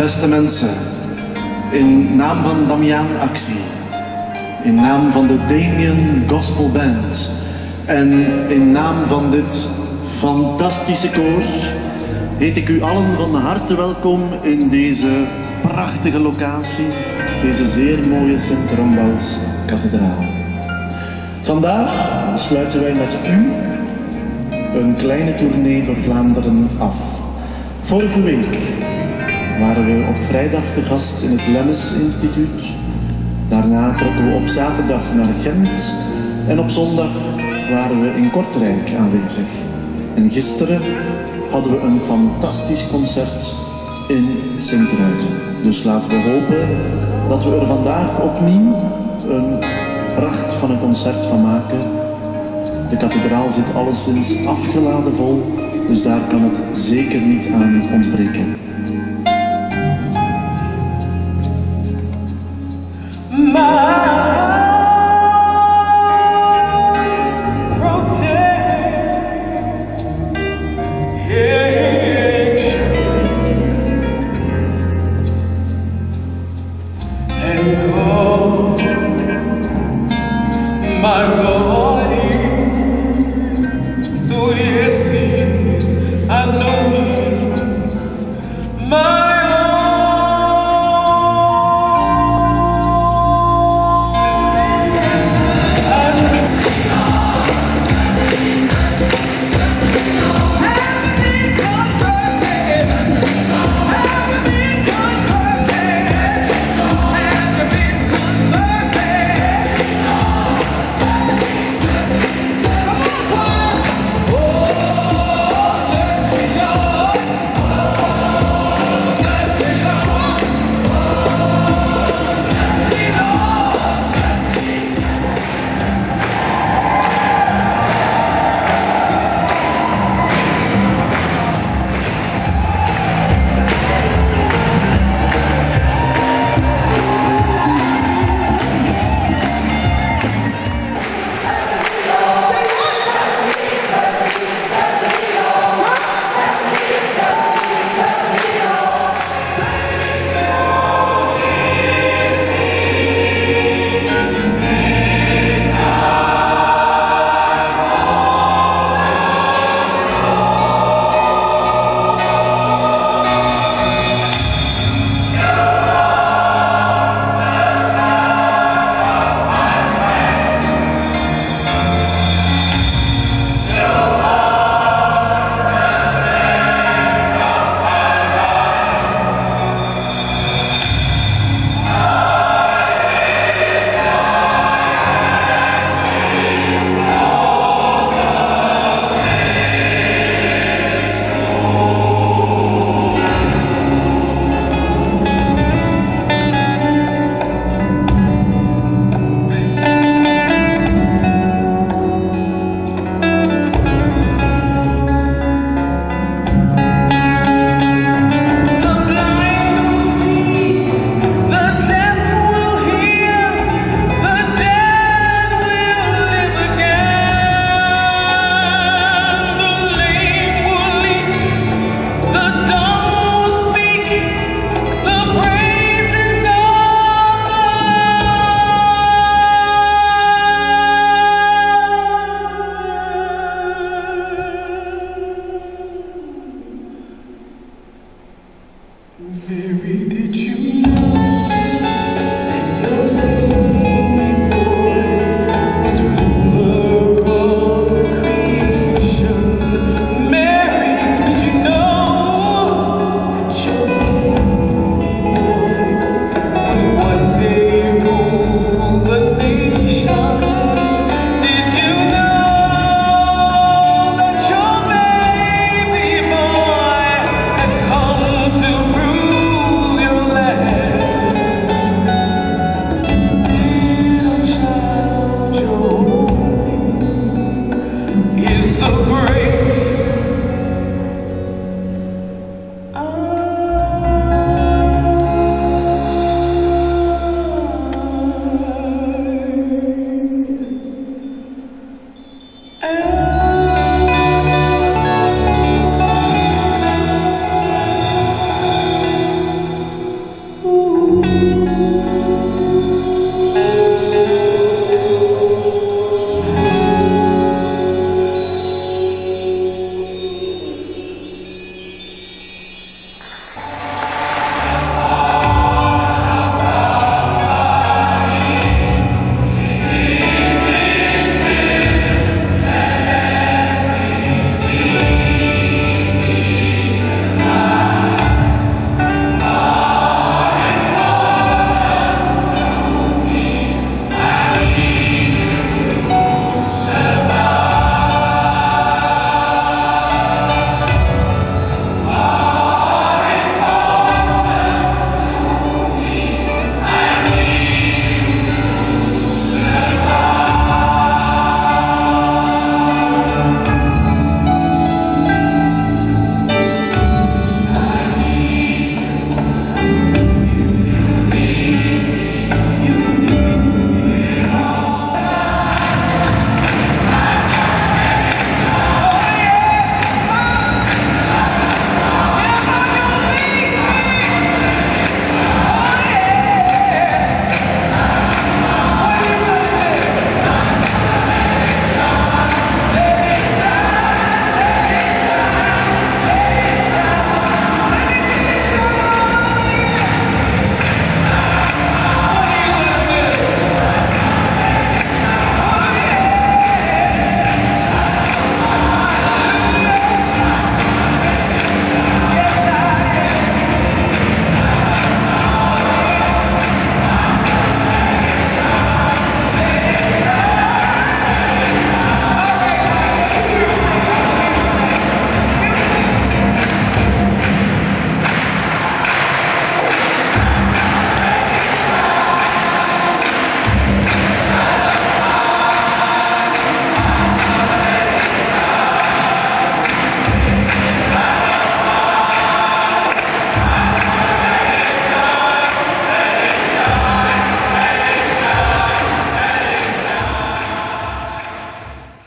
Beste mensen, in naam van Damiaan Actie, in naam van de Damien Gospel Band en in naam van dit fantastische koor heet ik u allen van harte welkom in deze prachtige locatie, deze zeer mooie Sint-Rambaus kathedraal. Vandaag sluiten wij met u een kleine tournee door Vlaanderen af. Vorige week waren we op vrijdag te gast in het Lemmes Instituut. Daarna trokken we op zaterdag naar Gent en op zondag waren we in Kortrijk aanwezig. En gisteren hadden we een fantastisch concert in Sint-Ruiden. Dus laten we hopen dat we er vandaag opnieuw een pracht van een concert van maken. De kathedraal zit alleszins afgeladen vol, dus daar kan het zeker niet aan ontbreken.